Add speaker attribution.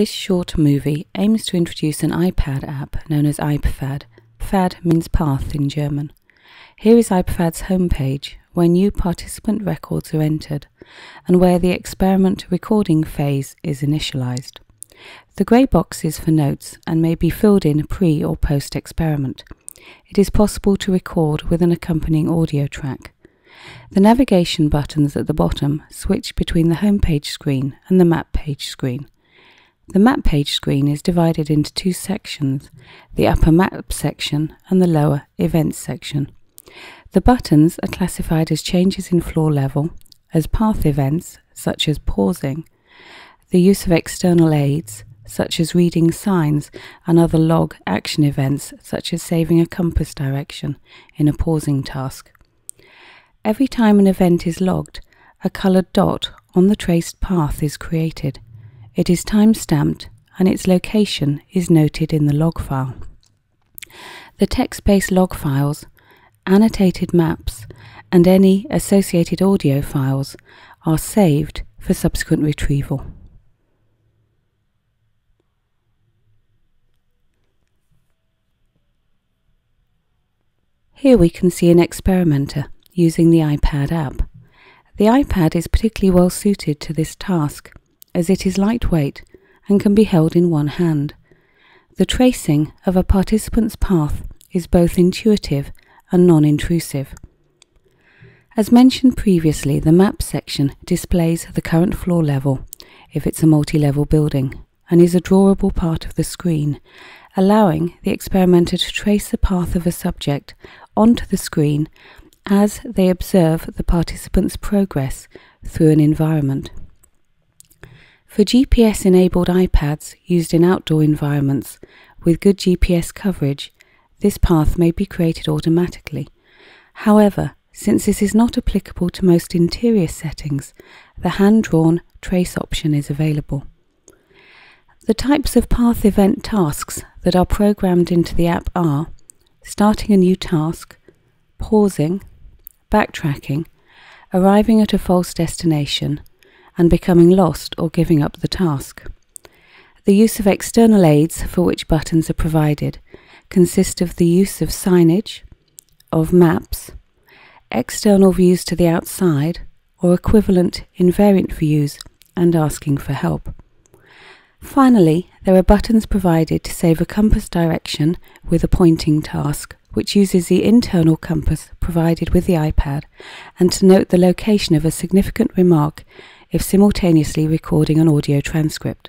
Speaker 1: This short movie aims to introduce an iPad app known as iPfad. Pfad means path in German. Here is iPfad's homepage, where new participant records are entered, and where the experiment recording phase is initialized. The grey box is for notes and may be filled in pre or post experiment. It is possible to record with an accompanying audio track. The navigation buttons at the bottom switch between the homepage screen and the map page screen. The map page screen is divided into two sections, the upper map section and the lower events section. The buttons are classified as changes in floor level, as path events, such as pausing, the use of external aids, such as reading signs and other log action events, such as saving a compass direction in a pausing task. Every time an event is logged, a coloured dot on the traced path is created. It is time stamped and its location is noted in the log file. The text based log files, annotated maps, and any associated audio files are saved for subsequent retrieval. Here we can see an experimenter using the iPad app. The iPad is particularly well suited to this task as it is lightweight and can be held in one hand. The tracing of a participant's path is both intuitive and non-intrusive. As mentioned previously, the map section displays the current floor level if it's a multi-level building and is a drawable part of the screen, allowing the experimenter to trace the path of a subject onto the screen as they observe the participant's progress through an environment. For GPS enabled iPads used in outdoor environments with good GPS coverage, this path may be created automatically. However, since this is not applicable to most interior settings, the hand drawn trace option is available. The types of path event tasks that are programmed into the app are starting a new task, pausing, backtracking, arriving at a false destination, and becoming lost or giving up the task. The use of external aids for which buttons are provided consist of the use of signage, of maps, external views to the outside, or equivalent invariant views and asking for help. Finally, there are buttons provided to save a compass direction with a pointing task, which uses the internal compass provided with the iPad, and to note the location of a significant remark if simultaneously recording an audio transcript.